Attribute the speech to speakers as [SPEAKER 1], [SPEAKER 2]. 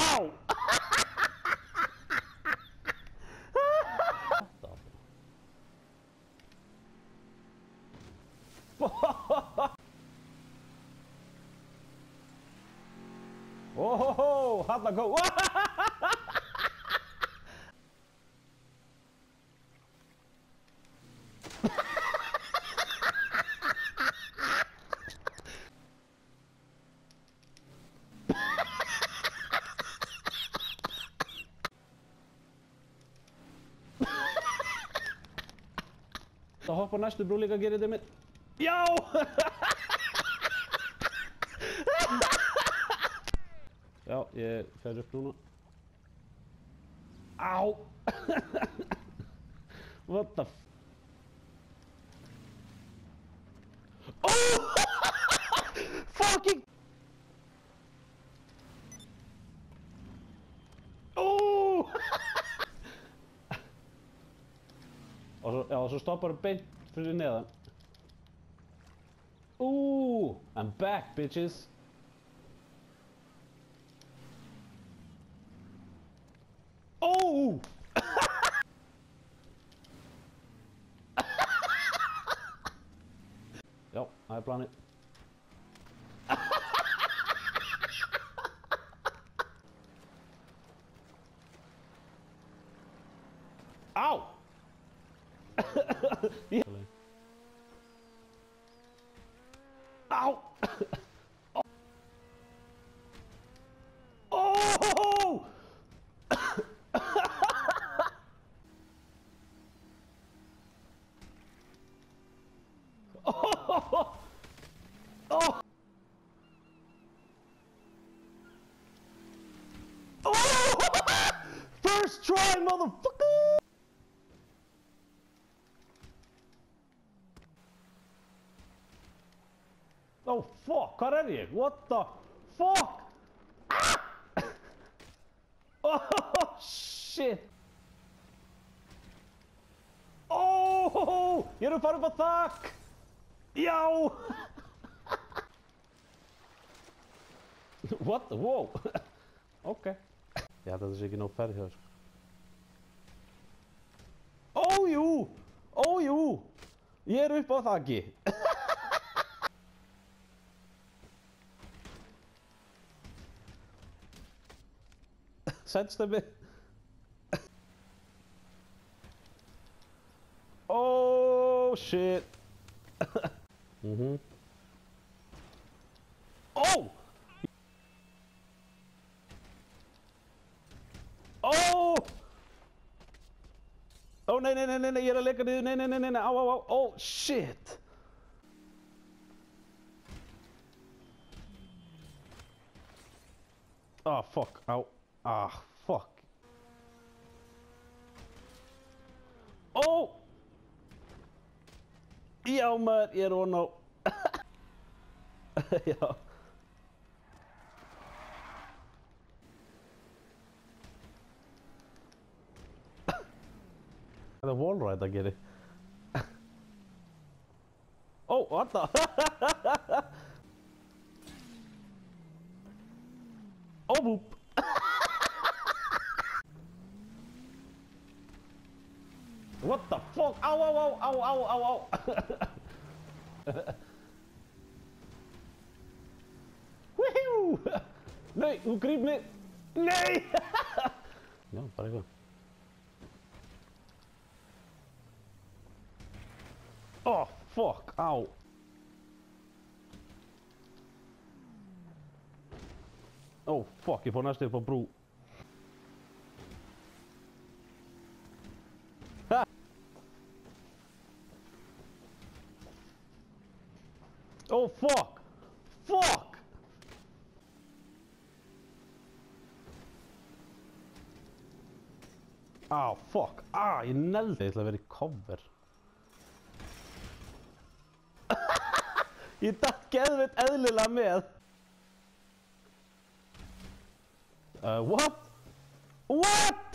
[SPEAKER 1] pau! oh, oh, oh, how about go? Það hoppa á næstu brú líka að gera þetta minn Já! Já, ég fer upp núna Á! What the f... Oh! Fucking... Oh! Og svo, stoppar það beint fyrir neðan. Ooh, I'm back, bitches. Oh! Já, það er planið. Au! Oh! Oh! Oh! Oh! First try, motherfucker! Oh fuck, hvar er ég? What the fuck? Ah! Oh shit! Oh! Ég er að fara upp á þakk! Já! What the, wow! ok. Ég held að það sé ekki nóg ferð hjá þessu. Ójú! Ójú! Ég er upp á þakki! Sense them in. oh, shit. mm-hmm. Oh! Oh! Oh, no no no no no! You're a nee, dude! No no no no no! oh, shit. Oh, fuck, au. Ah, fuck. Oh! Hjalmar er on now. Yeah. the wall right, I get it. oh, what the? oh, boop. What the fuck? Au, au, au, au, au, au, au. Woohoo! Nee, hoe kriep me? Nee! Oh, fuck, au. Oh, fuck, e vou nascer para o. Oh fuck! Fuck! Ah, fuck. Ah, ég neldi. Ég ætla að vera í cover. ég dætt geðvitt eðlilega með. Uh, what? What?